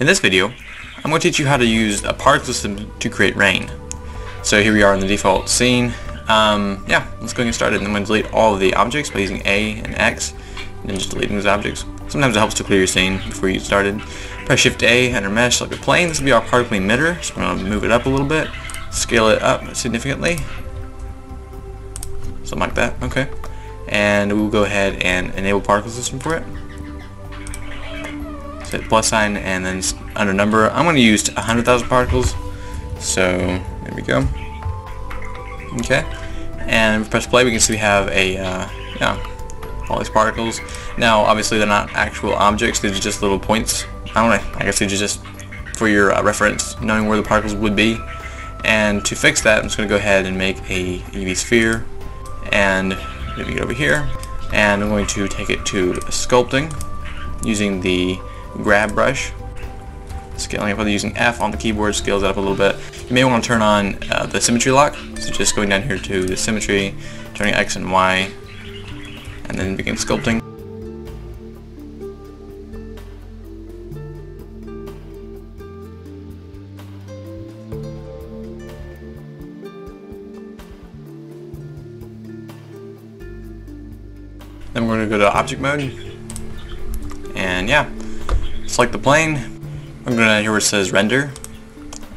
In this video, I'm going to teach you how to use a particle system to create rain. So here we are in the default scene. Um, yeah, let's go and get started. And I'm going to delete all of the objects by using A and X, and then just deleting those objects. Sometimes it helps to clear your scene before you get started. Press Shift A under Mesh, select a plane. This will be our particle emitter, so I'm going to move it up a little bit, scale it up significantly. Something like that, okay. And we'll go ahead and enable particle system for it hit plus sign and then under number I'm going to use 100,000 particles. So there we go. Okay. And press play we can see we have a uh, yeah all these particles. Now obviously they're not actual objects these are just little points. I don't know I guess these are just for your uh, reference knowing where the particles would be. And to fix that I'm just going to go ahead and make a UV sphere. And maybe get over here. And I'm going to take it to sculpting using the grab brush. Scaling up with using F on the keyboard scales it up a little bit. You may want to turn on uh, the symmetry lock. So just going down here to the symmetry, turning X and Y, and then begin sculpting. Then we're going to go to object mode. And yeah, select the plane. I'm to here where it says render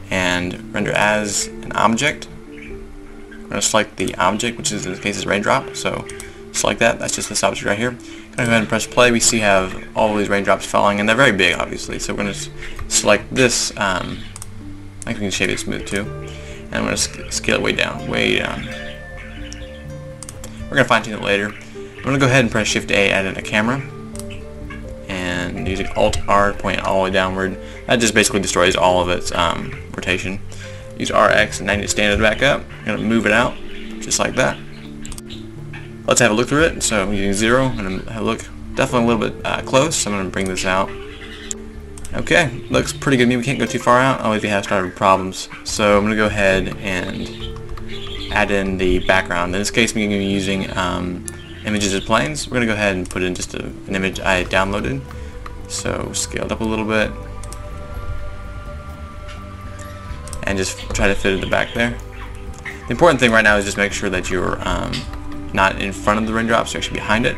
and render as an object. I'm to select the object, which is in this case is raindrop. So select that. That's just this object right here. I'm to go ahead and press play. We see have all these raindrops falling, and they're very big, obviously. So we're to select this. Um, I think we can shape it smooth too. And I'm to scale it way down, way down. We're to fine tune it later. I'm to go ahead and press Shift A, add in a camera and using Alt R to point all the way downward. That just basically destroys all of its um, rotation. Use RX and 90 standard back up. I'm going to move it out just like that. Let's have a look through it. So I'm using zero and have a look definitely a little bit uh, close. I'm going to bring this out. Okay, looks pretty good to me. We can't go too far out. Only if you have started problems. So I'm going to go ahead and add in the background. In this case, I'm going to be using um, images as planes. We're going to go ahead and put in just a, an image I downloaded. So scaled up a little bit. And just try to fit it the back there. The important thing right now is just make sure that you're um, not in front of the raindrops, you're actually behind it.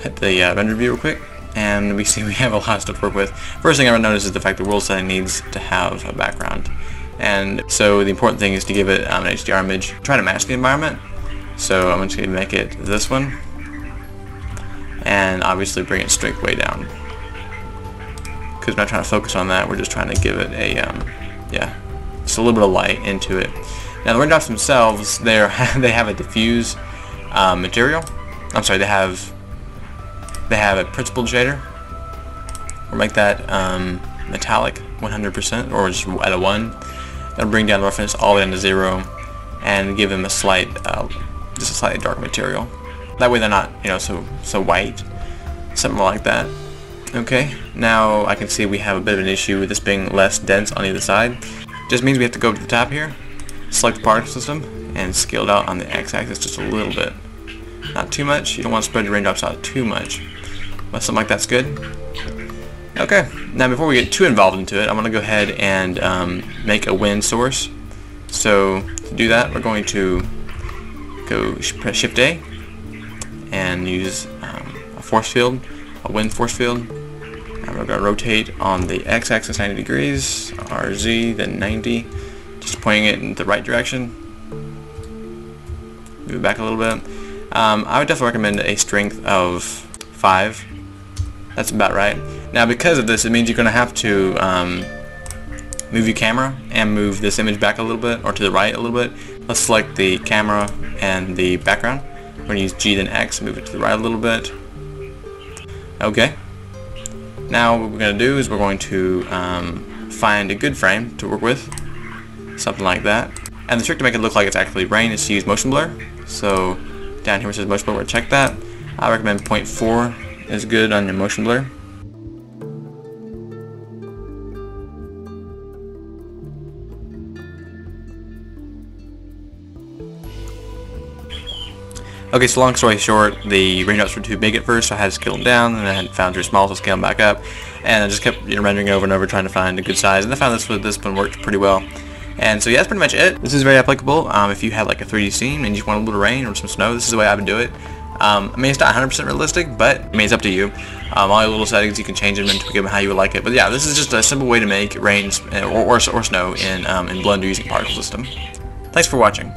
Hit the uh, render view real quick and we see we have a lot of stuff to work with. First thing I would notice is the fact that world setting needs to have a background. And so the important thing is to give it um, an HDR image. Try to match the environment. So I'm just going to make it this one and obviously bring its strength way down. Because we're not trying to focus on that we're just trying to give it a um, yeah just a little bit of light into it. Now the raindrops themselves they're they have a diffuse um, material. I'm sorry they have they have a principled shader or make that um, metallic 100% or just at a 1 it'll bring down the roughness all the way down to 0 and give them a slight uh, just a slightly dark material that way they're not, you know, so so white. Something like that. Okay, now I can see we have a bit of an issue with this being less dense on either side. Just means we have to go to the top here, select the particle system, and scale it out on the x-axis just a little bit. Not too much, you don't want to spread your raindrops out too much. But something like that's good. Okay, now before we get too involved into it, I'm going to go ahead and um, make a wind source. So to do that, we're going to go press Shift A, and use um, a force field, a wind force field. And we're going to rotate on the x-axis 90 degrees, RZ, then 90, just pointing it in the right direction. Move it back a little bit. Um, I would definitely recommend a strength of 5. That's about right. Now because of this, it means you're going to have to um, move your camera and move this image back a little bit, or to the right a little bit. Let's select the camera and the background. We're going to use G then X, move it to the right a little bit. Okay. Now what we're going to do is we're going to um, find a good frame to work with. Something like that. And the trick to make it look like it's actually rain is to use motion blur. So down here it says motion blur, we're going to check that. I recommend 0.4 is good on your motion blur. Okay, so long story short, the raindrops were too big at first, so I had to scale them down, and I had found too small, so scale them back up, and I just kept you know, rendering over and over trying to find a good size, and I found this this one worked pretty well. And so yeah, that's pretty much it. This is very applicable um, if you have like a 3D scene and you just want a little rain or some snow. This is the way I would do it. Um, I mean, it's not 100% realistic, but I mean, it's up to you. Um, all your little settings, you can change them and tweak them how you would like it. But yeah, this is just a simple way to make rain or, or, or snow in, um, in Blender using Particle System. Thanks for watching.